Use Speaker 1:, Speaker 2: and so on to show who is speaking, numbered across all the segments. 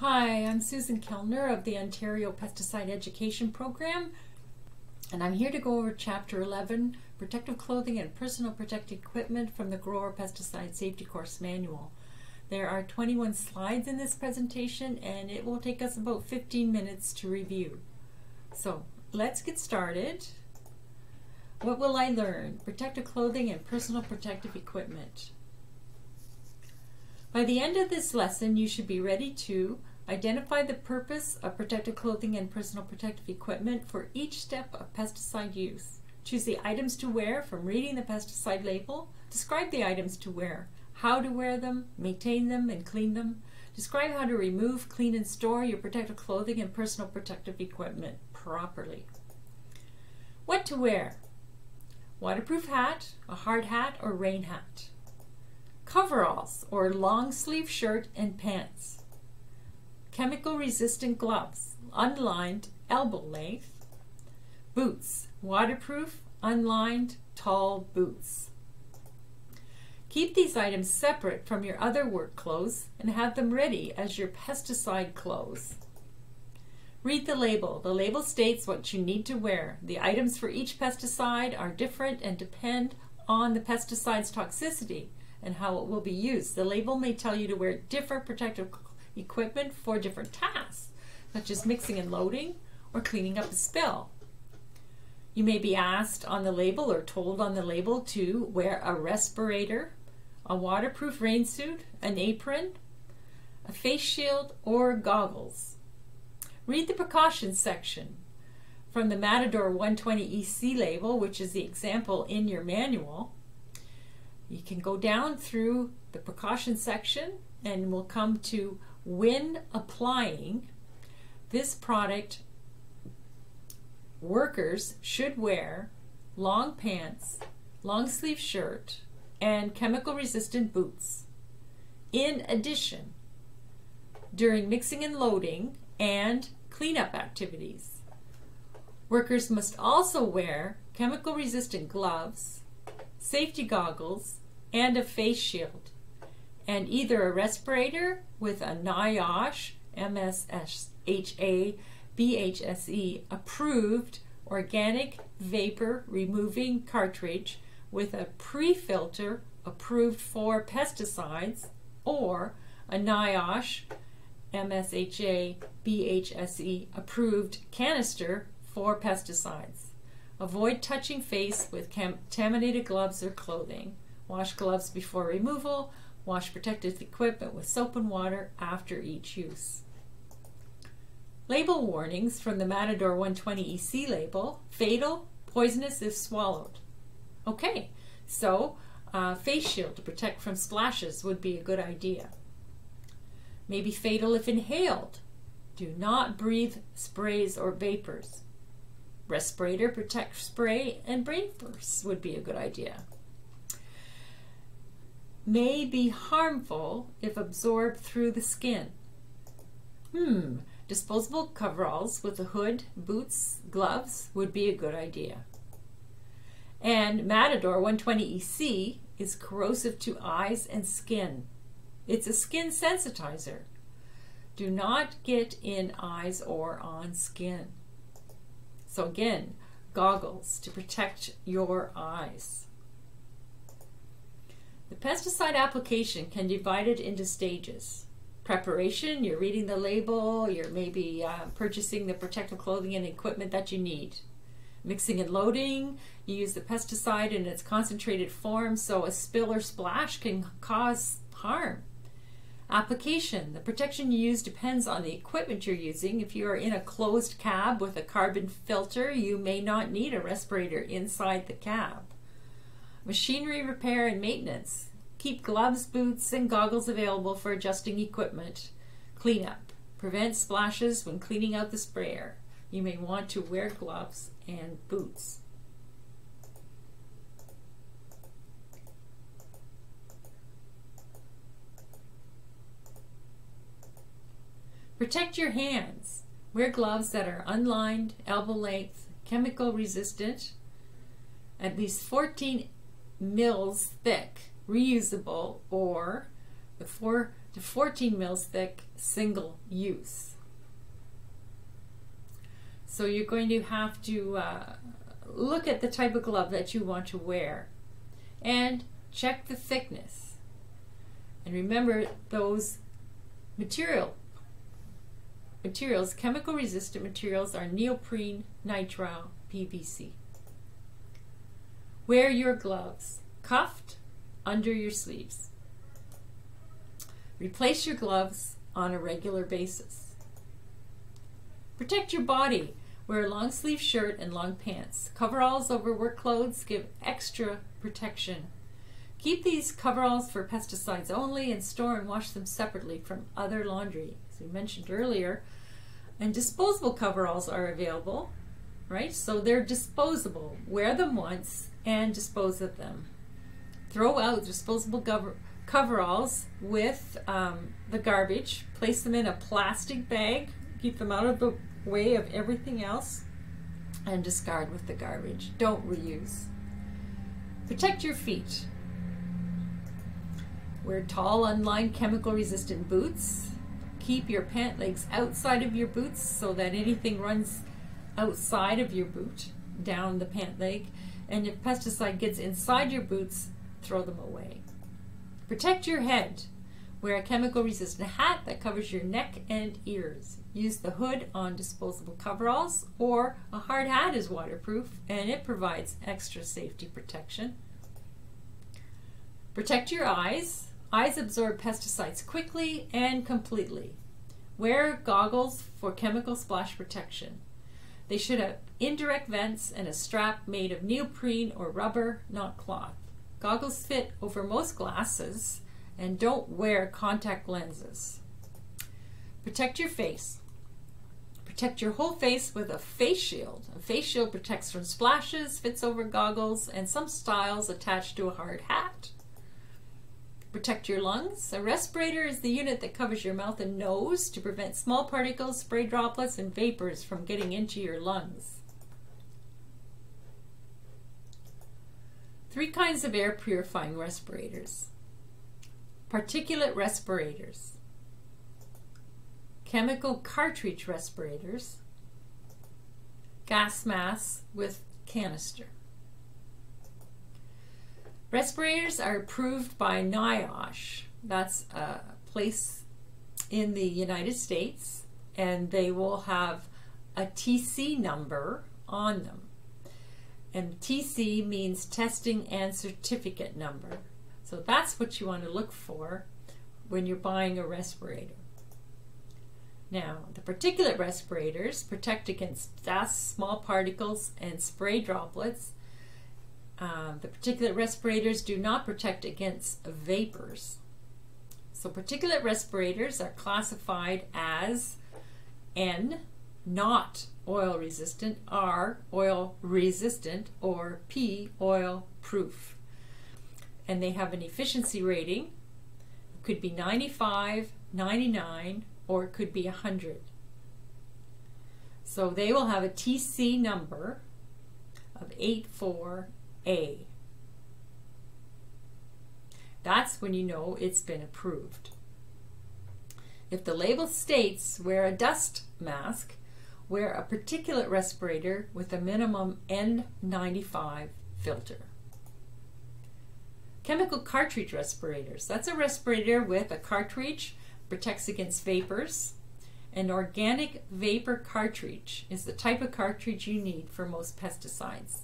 Speaker 1: Hi, I'm Susan Kellner of the Ontario Pesticide Education Program, and I'm here to go over Chapter 11 Protective Clothing and Personal Protective Equipment from the Grower Pesticide Safety Course Manual. There are 21 slides in this presentation, and it will take us about 15 minutes to review. So let's get started. What will I learn? Protective clothing and personal protective equipment. By the end of this lesson, you should be ready to identify the purpose of protective clothing and personal protective equipment for each step of pesticide use. Choose the items to wear from reading the pesticide label. Describe the items to wear, how to wear them, maintain them, and clean them. Describe how to remove, clean, and store your protective clothing and personal protective equipment properly. What to wear? Waterproof hat, a hard hat, or rain hat coveralls or long sleeve shirt and pants, chemical resistant gloves, unlined elbow length, boots, waterproof, unlined, tall boots. Keep these items separate from your other work clothes and have them ready as your pesticide clothes. Read the label. The label states what you need to wear. The items for each pesticide are different and depend on the pesticide's toxicity and how it will be used. The label may tell you to wear different protective equipment for different tasks, such as mixing and loading or cleaning up a spill. You may be asked on the label or told on the label to wear a respirator, a waterproof rain suit, an apron, a face shield, or goggles. Read the precautions section from the Matador 120 EC label, which is the example in your manual. You can go down through the precaution section and we'll come to when applying this product workers should wear long pants, long sleeve shirt, and chemical resistant boots. In addition, during mixing and loading and cleanup activities, workers must also wear chemical resistant gloves, safety goggles, and a face shield, and either a respirator with a NIOSH MSHA BHSE approved organic vapor removing cartridge with a pre-filter approved for pesticides or a NIOSH MSHA BHSE approved canister for pesticides. Avoid touching face with contaminated gloves or clothing. Wash gloves before removal. Wash protective equipment with soap and water after each use. Label warnings from the Matador 120 EC label fatal, poisonous if swallowed. Okay, so uh, face shield to protect from splashes would be a good idea. Maybe fatal if inhaled. Do not breathe sprays or vapors respirator protect spray and brain force would be a good idea. May be harmful if absorbed through the skin. Hmm, disposable coveralls with a hood, boots, gloves would be a good idea. And Matador 120 EC is corrosive to eyes and skin. It's a skin sensitizer. Do not get in eyes or on skin. So again, goggles to protect your eyes. The pesticide application can be divided into stages. Preparation, you're reading the label, you're maybe uh, purchasing the protective clothing and equipment that you need. Mixing and loading, you use the pesticide in its concentrated form so a spill or splash can cause harm. Application. The protection you use depends on the equipment you're using. If you are in a closed cab with a carbon filter, you may not need a respirator inside the cab. Machinery repair and maintenance. Keep gloves, boots, and goggles available for adjusting equipment. Cleanup. Prevent splashes when cleaning out the sprayer. You may want to wear gloves and boots. Protect your hands. Wear gloves that are unlined, elbow length, chemical resistant, at least 14 mils thick, reusable, or the four to 14 mils thick, single use. So you're going to have to uh, look at the type of glove that you want to wear and check the thickness. And remember those material materials, chemical resistant materials are neoprene, nitrile, PVC. Wear your gloves cuffed under your sleeves. Replace your gloves on a regular basis. Protect your body. Wear a long sleeve shirt and long pants. Coveralls over work clothes give extra protection. Keep these coveralls for pesticides only and store and wash them separately from other laundry. As we mentioned earlier, and disposable coveralls are available, right? So they're disposable. Wear them once and dispose of them. Throw out disposable coveralls with um, the garbage. Place them in a plastic bag. Keep them out of the way of everything else. And discard with the garbage. Don't reuse. Protect your feet. Wear tall, unlined, chemical resistant boots keep your pant legs outside of your boots so that anything runs outside of your boot down the pant leg. And if pesticide gets inside your boots, throw them away. Protect your head. Wear a chemical resistant hat that covers your neck and ears. Use the hood on disposable coveralls or a hard hat is waterproof and it provides extra safety protection. Protect your eyes. Eyes absorb pesticides quickly and completely. Wear goggles for chemical splash protection. They should have indirect vents and a strap made of neoprene or rubber, not cloth. Goggles fit over most glasses and don't wear contact lenses. Protect your face. Protect your whole face with a face shield. A face shield protects from splashes, fits over goggles, and some styles attached to a hard hat protect your lungs. A respirator is the unit that covers your mouth and nose to prevent small particles, spray droplets, and vapors from getting into your lungs. Three kinds of air purifying respirators. Particulate respirators, chemical cartridge respirators, gas masks with canister. Respirators are approved by NIOSH. That's a place in the United States, and they will have a TC number on them. And TC means testing and certificate number. So that's what you want to look for when you're buying a respirator. Now, the particulate respirators protect against dust, small particles, and spray droplets um, the particulate respirators do not protect against vapors. So particulate respirators are classified as N, not oil resistant, R, oil resistant, or P, oil proof. And they have an efficiency rating. It could be 95, 99, or it could be 100. So they will have a TC number of 84 a. That's when you know it's been approved. If the label states wear a dust mask, wear a particulate respirator with a minimum N95 filter. Chemical cartridge respirators. That's a respirator with a cartridge, protects against vapors. An organic vapor cartridge is the type of cartridge you need for most pesticides.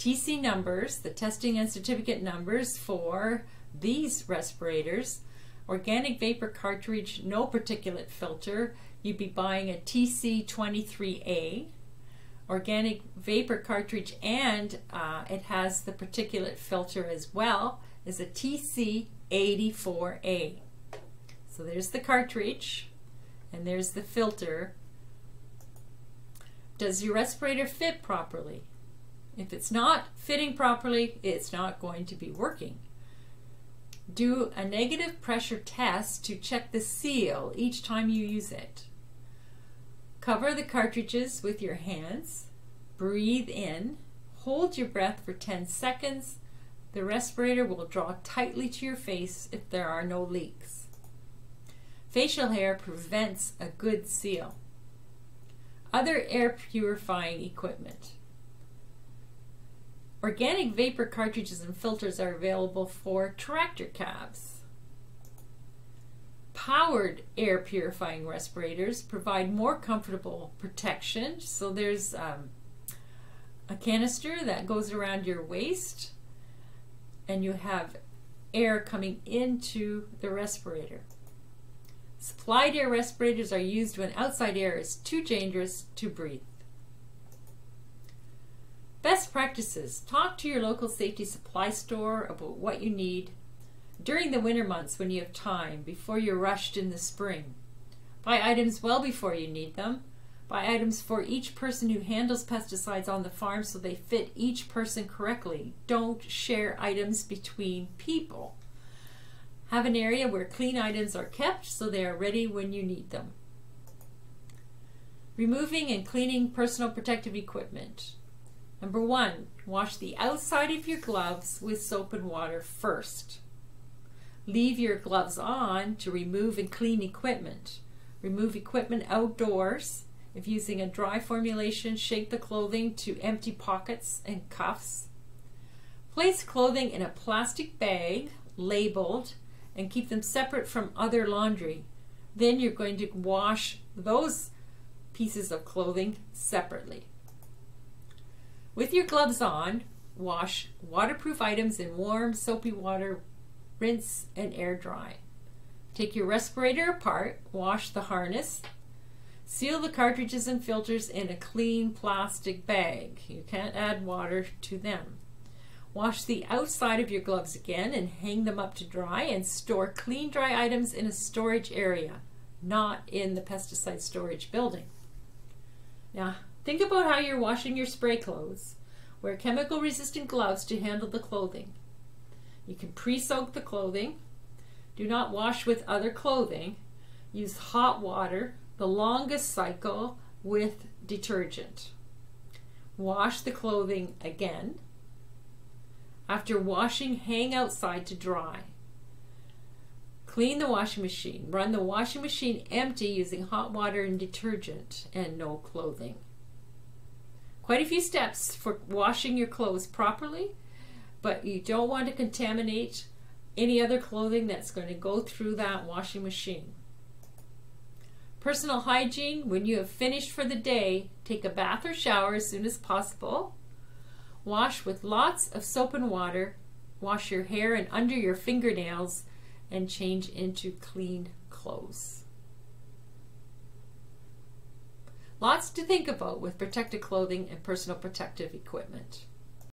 Speaker 1: TC numbers, the testing and certificate numbers for these respirators. Organic vapor cartridge, no particulate filter. You'd be buying a TC23A. Organic vapor cartridge, and uh, it has the particulate filter as well, is a TC84A. So there's the cartridge, and there's the filter. Does your respirator fit properly? If it's not fitting properly, it's not going to be working. Do a negative pressure test to check the seal each time you use it. Cover the cartridges with your hands. Breathe in. Hold your breath for 10 seconds. The respirator will draw tightly to your face if there are no leaks. Facial hair prevents a good seal. Other air purifying equipment. Organic vapor cartridges and filters are available for tractor cabs. Powered air purifying respirators provide more comfortable protection. So there's um, a canister that goes around your waist, and you have air coming into the respirator. Supplied air respirators are used when outside air is too dangerous to breathe. Best practices. Talk to your local safety supply store about what you need during the winter months when you have time before you're rushed in the spring. Buy items well before you need them. Buy items for each person who handles pesticides on the farm so they fit each person correctly. Don't share items between people. Have an area where clean items are kept so they are ready when you need them. Removing and cleaning personal protective equipment. Number one, wash the outside of your gloves with soap and water first. Leave your gloves on to remove and clean equipment. Remove equipment outdoors. If using a dry formulation, shake the clothing to empty pockets and cuffs. Place clothing in a plastic bag labeled and keep them separate from other laundry. Then you're going to wash those pieces of clothing separately. With your gloves on, wash waterproof items in warm, soapy water, rinse, and air dry. Take your respirator apart, wash the harness, seal the cartridges and filters in a clean plastic bag. You can't add water to them. Wash the outside of your gloves again and hang them up to dry and store clean dry items in a storage area, not in the pesticide storage building. Now, think about how you're washing your spray clothes. Wear chemical resistant gloves to handle the clothing. You can pre soak the clothing. Do not wash with other clothing. Use hot water, the longest cycle, with detergent. Wash the clothing again. After washing, hang outside to dry. Clean the washing machine. Run the washing machine empty using hot water and detergent and no clothing. Quite a few steps for washing your clothes properly, but you don't want to contaminate any other clothing that's going to go through that washing machine. Personal hygiene when you have finished for the day, take a bath or shower as soon as possible. Wash with lots of soap and water. Wash your hair and under your fingernails and change into clean clothes. Lots to think about with protective clothing and personal protective equipment.